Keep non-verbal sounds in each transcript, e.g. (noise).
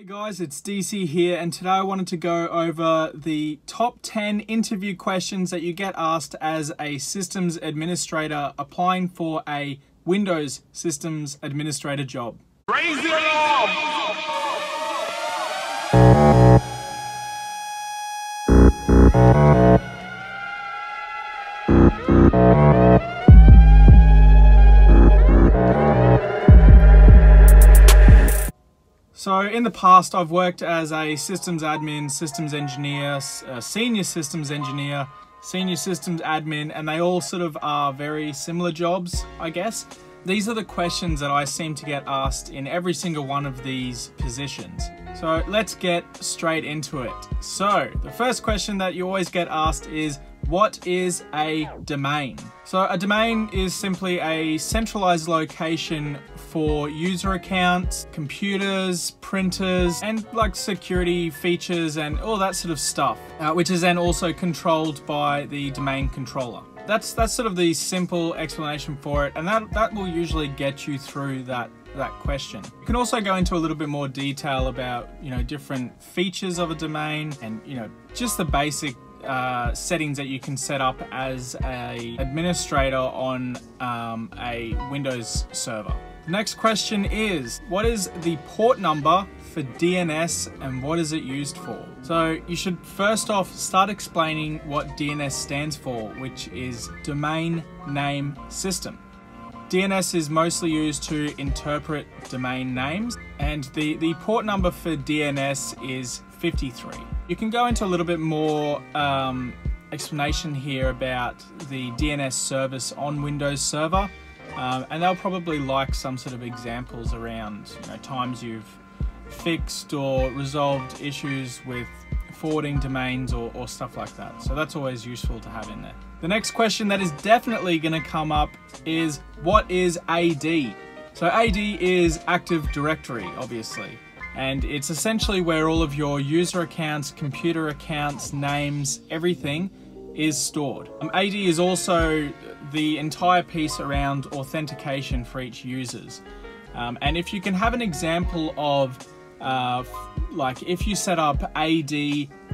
Hey guys, it's DC here, and today I wanted to go over the top 10 interview questions that you get asked as a systems administrator applying for a Windows systems administrator job. Raise it up! In the past, I've worked as a systems admin, systems engineer, uh, senior systems engineer, senior systems admin, and they all sort of are very similar jobs, I guess. These are the questions that I seem to get asked in every single one of these positions. So let's get straight into it. So the first question that you always get asked is, what is a domain? So a domain is simply a centralized location for user accounts, computers, printers, and like security features and all that sort of stuff, uh, which is then also controlled by the domain controller. That's that's sort of the simple explanation for it, and that that will usually get you through that that question. You can also go into a little bit more detail about you know different features of a domain and you know just the basic uh, settings that you can set up as a administrator on um, a Windows server. The next question is, what is the port number for DNS and what is it used for? So you should first off start explaining what DNS stands for, which is Domain Name System. DNS is mostly used to interpret domain names and the, the port number for DNS is 53. You can go into a little bit more um, explanation here about the DNS service on Windows Server um, and they'll probably like some sort of examples around you know, times you've fixed or resolved issues with forwarding domains or, or stuff like that. So that's always useful to have in there. The next question that is definitely going to come up is what is AD? So AD is Active Directory, obviously. And it's essentially where all of your user accounts, computer accounts, names, everything is stored. Um, AD is also the entire piece around authentication for each users. Um, and if you can have an example of, uh, like if you set up AD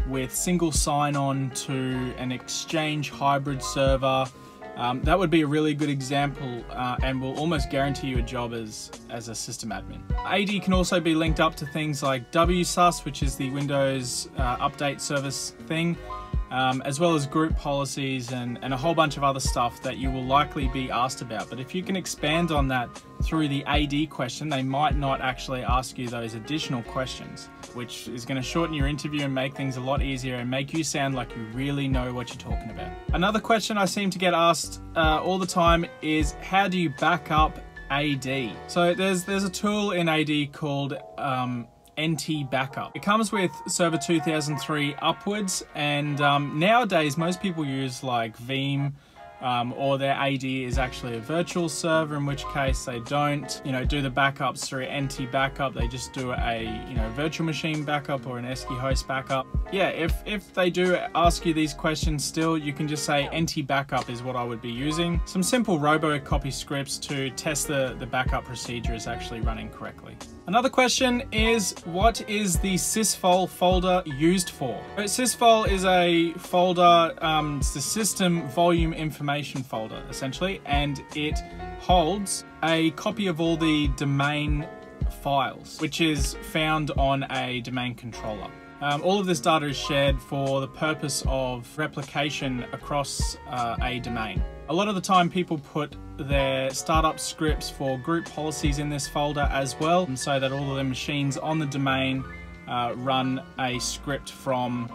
with single sign-on to an Exchange hybrid server, um, that would be a really good example uh, and will almost guarantee you a job as, as a system admin. AD can also be linked up to things like WSUS, which is the Windows uh, update service thing, um, as well as group policies and, and a whole bunch of other stuff that you will likely be asked about. But if you can expand on that through the AD question, they might not actually ask you those additional questions, which is going to shorten your interview and make things a lot easier and make you sound like you really know what you're talking about. Another question I seem to get asked uh, all the time is how do you back up AD? So there's there's a tool in AD called um, NT backup. It comes with Server 2003 upwards, and um, nowadays most people use like Veeam um, or their AD is actually a virtual server, in which case they don't, you know, do the backups through NT backup. They just do a, you know, virtual machine backup or an ESXi host backup. Yeah, if if they do ask you these questions, still you can just say NT backup is what I would be using. Some simple Robocopy scripts to test the the backup procedure is actually running correctly. Another question is, what is the sysvol folder used for? Sysvol is a folder, um, it's the system volume information folder, essentially, and it holds a copy of all the domain files, which is found on a domain controller. Um, all of this data is shared for the purpose of replication across uh, a domain. A lot of the time people put their startup scripts for group policies in this folder as well, so that all of the machines on the domain uh, run a script from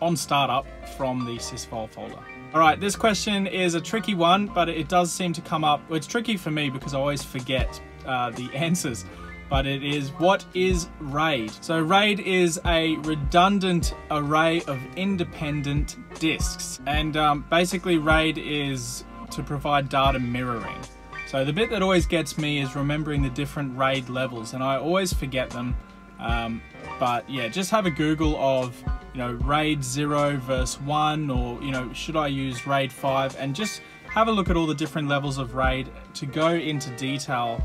on startup from the sysvol folder. All right, this question is a tricky one, but it does seem to come up. It's tricky for me because I always forget uh, the (laughs) answers but it is what is RAID? So RAID is a redundant array of independent disks. And um, basically RAID is to provide data mirroring. So the bit that always gets me is remembering the different RAID levels and I always forget them. Um, but yeah, just have a Google of, you know, RAID 0 verse 1 or, you know, should I use RAID 5 and just have a look at all the different levels of RAID to go into detail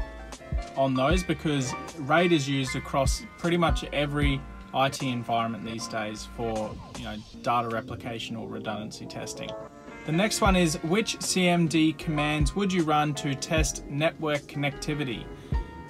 on those because RAID is used across pretty much every IT environment these days for you know data replication or redundancy testing. The next one is which CMD commands would you run to test network connectivity?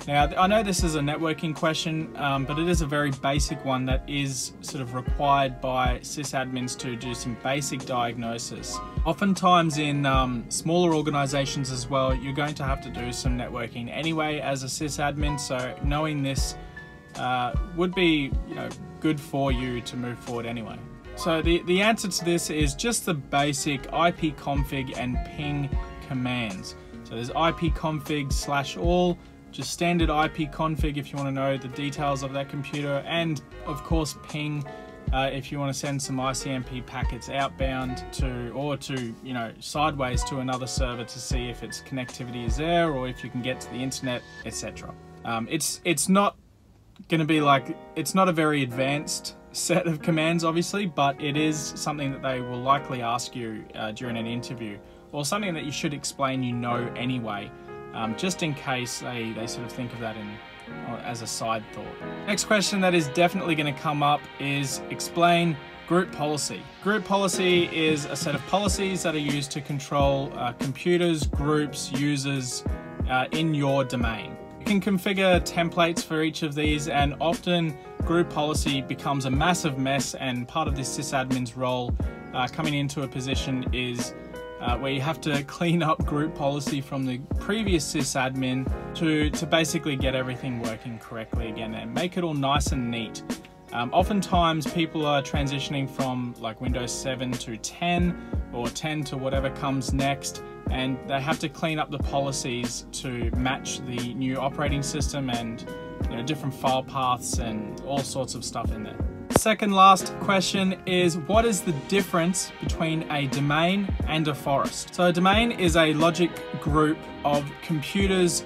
Now, I know this is a networking question, um, but it is a very basic one that is sort of required by sysadmins to do some basic diagnosis. Oftentimes in um, smaller organizations as well, you're going to have to do some networking anyway as a sysadmin, so knowing this uh, would be you know, good for you to move forward anyway. So the, the answer to this is just the basic ipconfig and ping commands. So there's ipconfig slash all, just standard IP config if you want to know the details of that computer, and of course ping uh, if you want to send some ICMP packets outbound to or to you know sideways to another server to see if its connectivity is there or if you can get to the internet, etc. Um, it's it's not going to be like it's not a very advanced set of commands obviously but it is something that they will likely ask you uh, during an interview or something that you should explain you know anyway um, just in case they, they sort of think of that in as a side thought. Next question that is definitely going to come up is explain group policy. Group policy is a set of policies that are used to control uh, computers, groups, users uh, in your domain. You can configure templates for each of these and often group policy becomes a massive mess and part of this sysadmin's role uh, coming into a position is uh, where you have to clean up group policy from the previous sysadmin to, to basically get everything working correctly again and make it all nice and neat. Um, oftentimes people are transitioning from like Windows 7 to 10 or 10 to whatever comes next and they have to clean up the policies to match the new operating system and you know, different file paths and all sorts of stuff in there. Second last question is what is the difference between a domain and a forest? So a domain is a logic group of computers,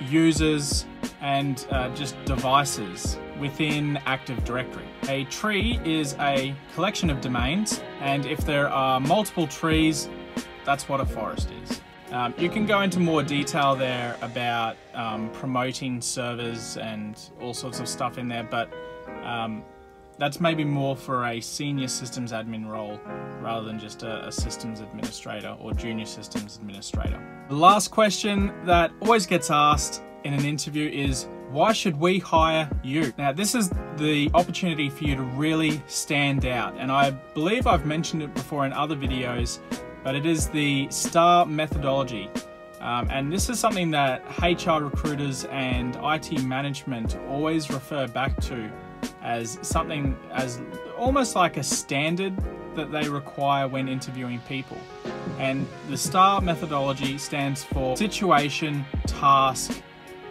users, and uh, just devices within Active Directory. A tree is a collection of domains, and if there are multiple trees, that's what a forest is. Um, you can go into more detail there about um, promoting servers and all sorts of stuff in there, but um, that's maybe more for a senior systems admin role rather than just a, a, systems administrator or junior systems administrator. The last question that always gets asked in an interview is why should we hire you? Now, this is the opportunity for you to really stand out, and I believe I've mentioned it before in other videos, but it is the STAR methodology. Um, and this is something that HR recruiters and IT management always refer back to as something as almost like a standard that they require when interviewing people. And the STAR methodology stands for situation, task,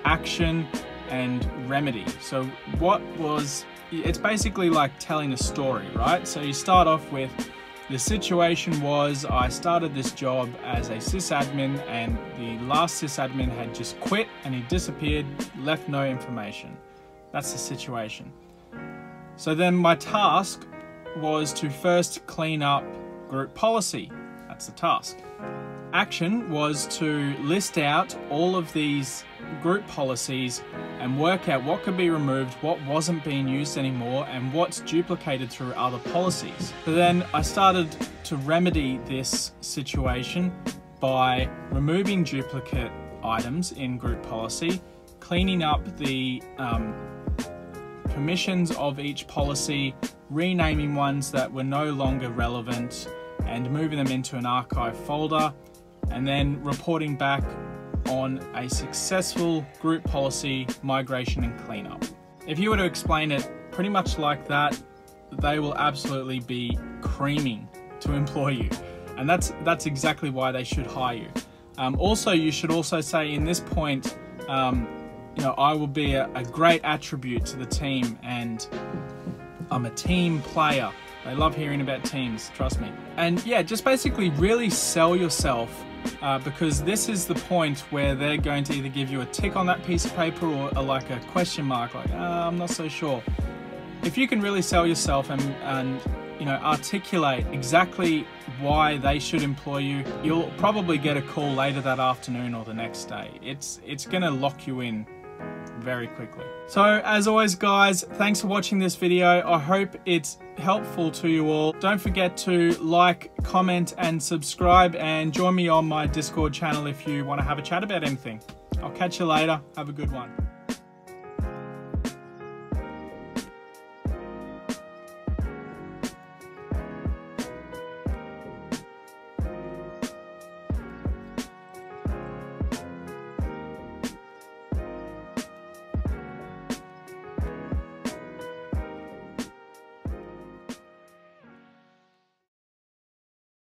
action, and remedy. So, what was it's basically like telling a story, right? So, you start off with the situation was I started this job as a sysadmin, and the last sysadmin had just quit and he disappeared, left no information. That's the situation. So then my task was to first clean up group policy. That's the task. Action was to list out all of these group policies and work out what could be removed, what wasn't being used anymore, and what's duplicated through other policies. So then I started to remedy this situation by removing duplicate items in group policy, cleaning up the um, permissions of each policy, renaming ones that were no longer relevant, and moving them into an archive folder, and then reporting back on a successful group policy migration and cleanup. If you were to explain it pretty much like that, they will absolutely be creaming to employ you. And that's that's exactly why they should hire you. Um, also, you should also say in this point, um, you know, I will be a, a great attribute to the team and I'm a team player. They love hearing about teams, trust me. And yeah, just basically really sell yourself uh, because this is the point where they're going to either give you a tick on that piece of paper or a, like a question mark, like, uh, I'm not so sure. If you can really sell yourself and, and you know, articulate exactly why they should employ you, you'll probably get a call later that afternoon or the next day. It's, it's going to lock you in very quickly. So as always guys, thanks for watching this video. I hope it's helpful to you all. Don't forget to like, comment and subscribe and join me on my Discord channel if you want to have a chat about anything. I'll catch you later. Have a good one.